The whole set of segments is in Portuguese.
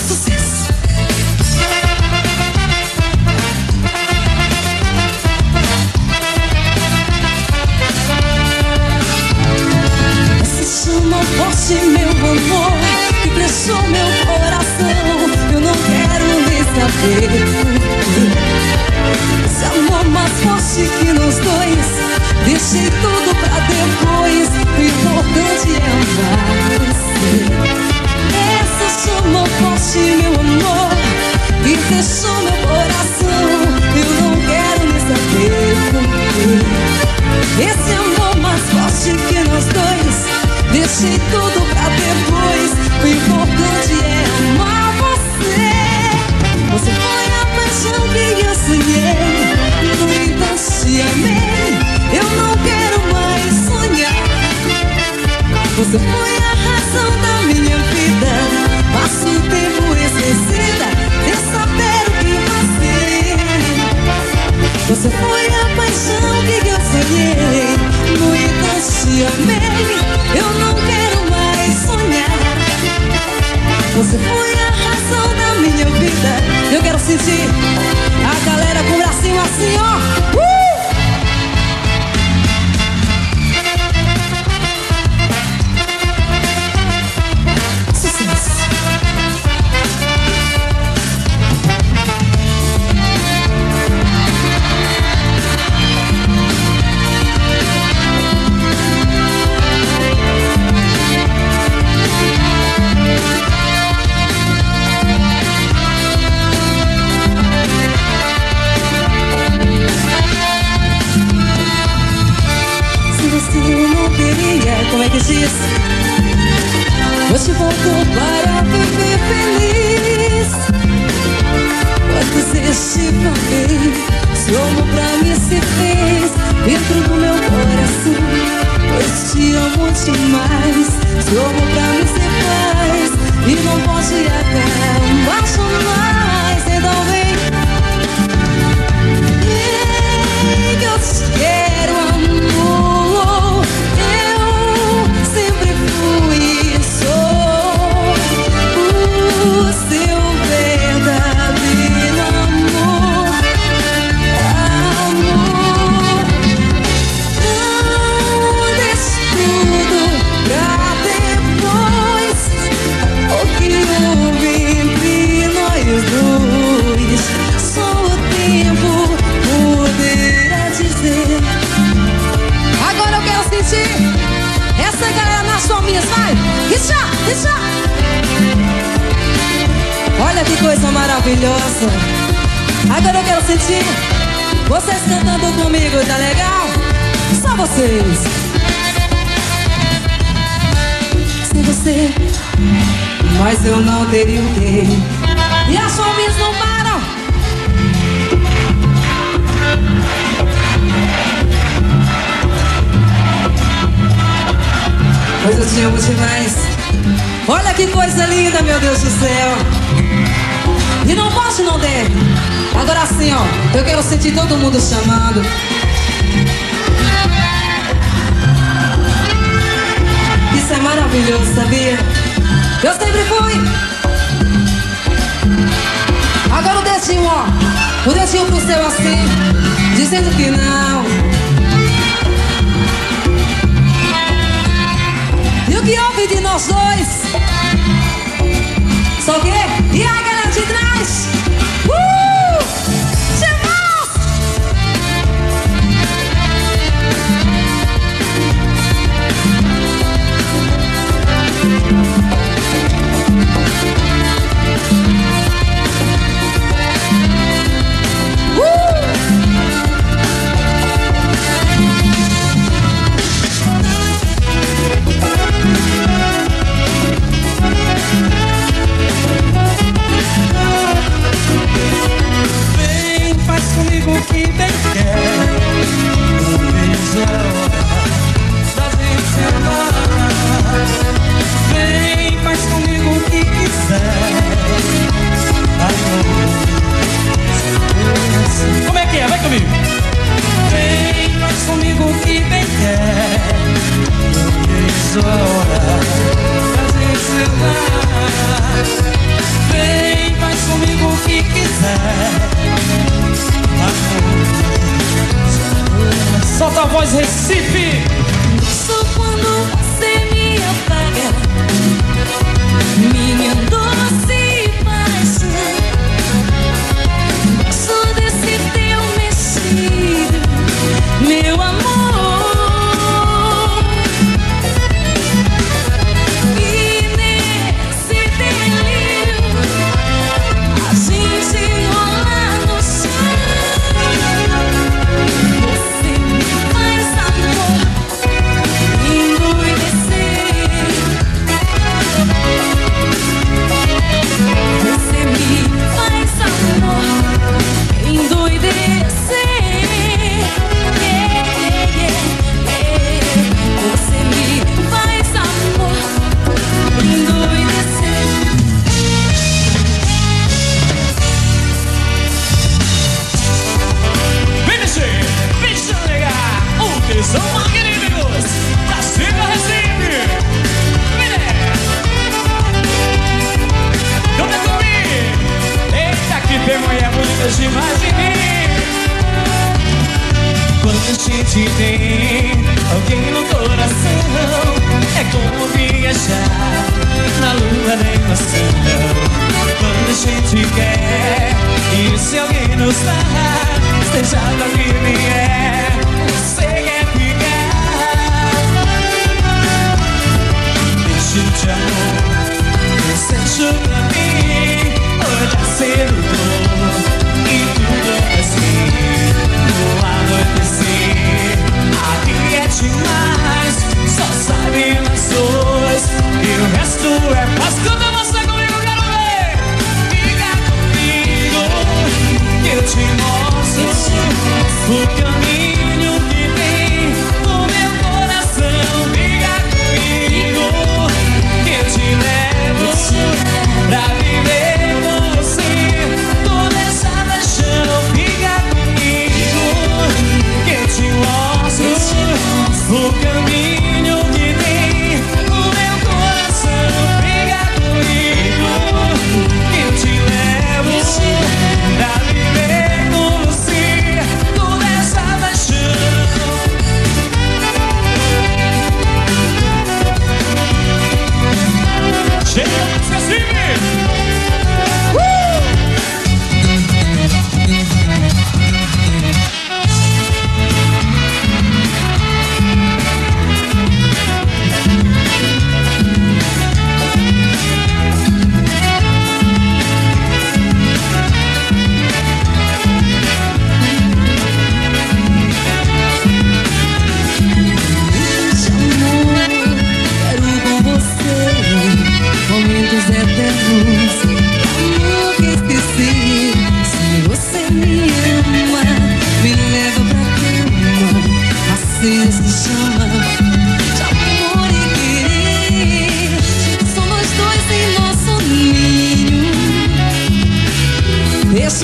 Sucesso. Se chama forte meu amor que preencheu meu coração. Eu não quero nem saber. Esse amor mais forte que nos dois, deixei tudo. Joseph. pouco para viver feliz. Quantos este também, somo pra mim se fez dentro do meu coração. Pois te amo demais, somo pra mim se faz e não pode acabar jamais. Olha que coisa maravilhosa. Agora eu quero sentir vocês cantando comigo, tá legal? Só vocês. Sem você, mas eu não teria o quê? E as fomes não param. Pois eu te amo demais. Olha que coisa linda, meu Deus do céu. E não pode, não deve. Agora sim, ó. Eu quero sentir todo mundo chamando. Isso é maravilhoso, sabia? Eu sempre fui. Agora o dedinho, ó. O dedinho pro céu assim, dizendo que não. E o que houve de nós dois? Mississippi. não. Quando a gente quer, e se alguém nos dá, esteja da que vier, é, quer ficar. Deixa de amor, desejo pra mim, olhar ser o dor, e tudo é assim, no anoitecer. Aqui é demais, só sabe lançar. O caminho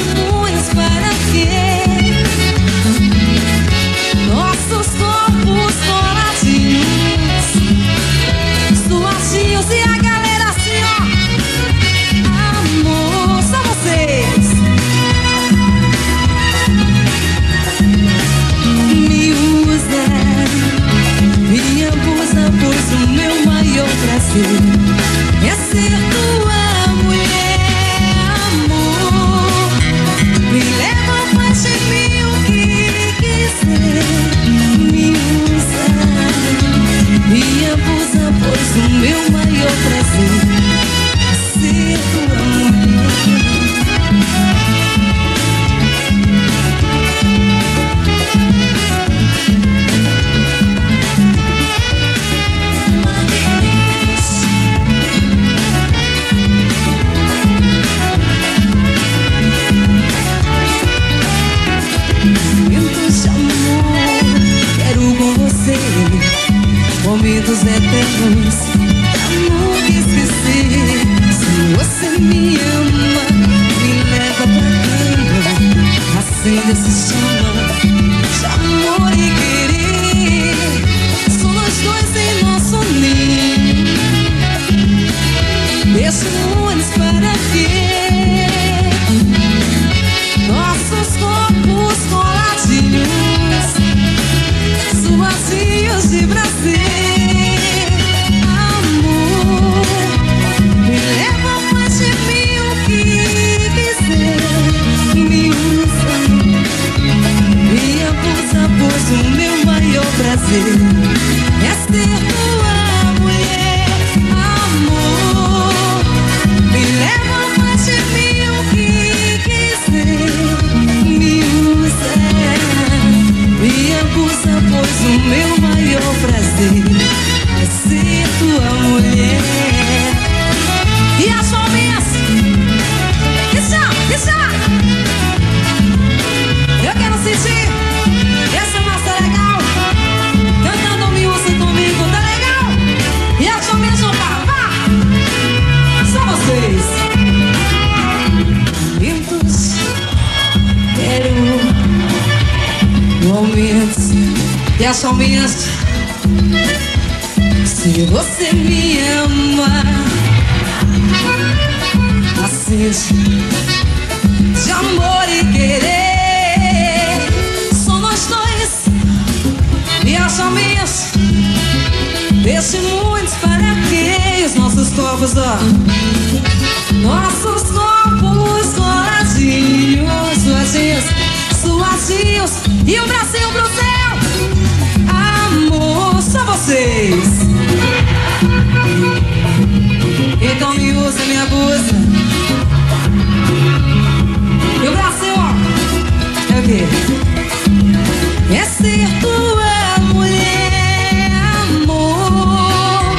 testemunhas para que Nossos corpos coladinhos, suas e a galera assim, ó. Amor, só vocês. Me usa e abusa, pois o meu maior prazer. Minhas palminhas. Se você me ama, assim de amor e querer, só nós dois, minhas palminhas. Deixe muitos para que os nossos corpos, ó, nossos corpos coladinhos, suadinhos, suadinhos e o Brasil pro céu. Vocês. Então me usa, me abusa. E o ó, é o quê? É ser tua mulher, amor.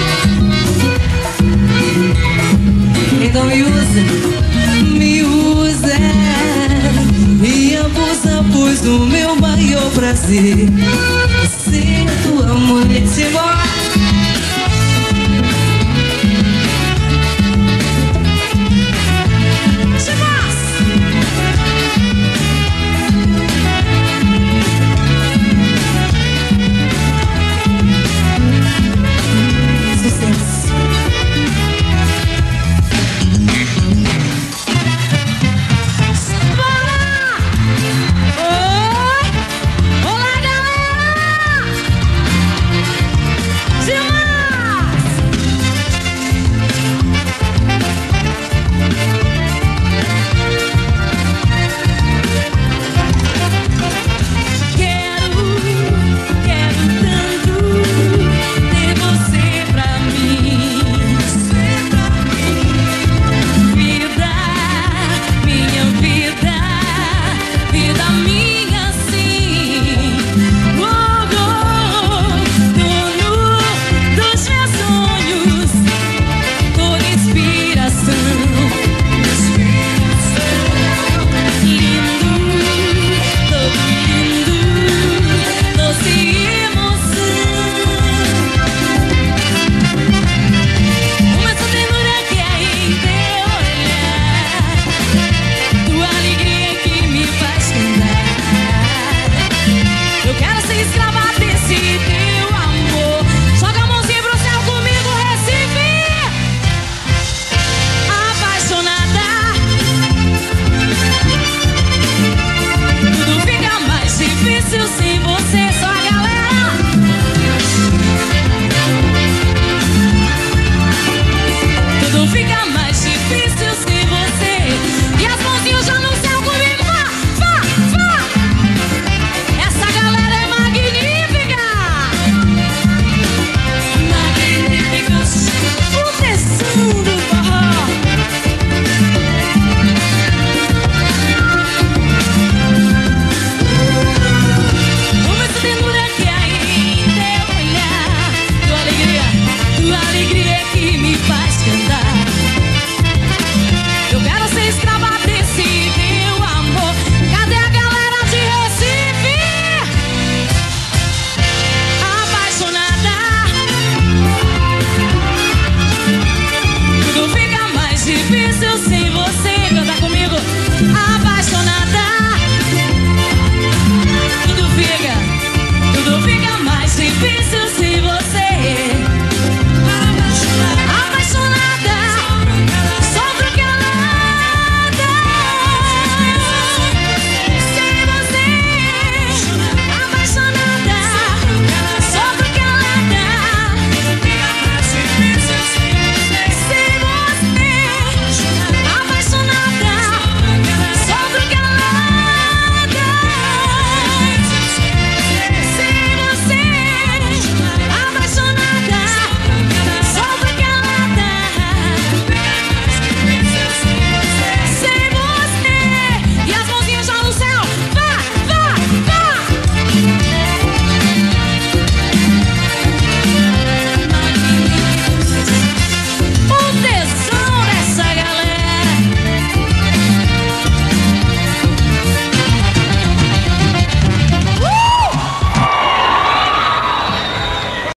Então me usa, me usa e abusa, pois o meu maior prazer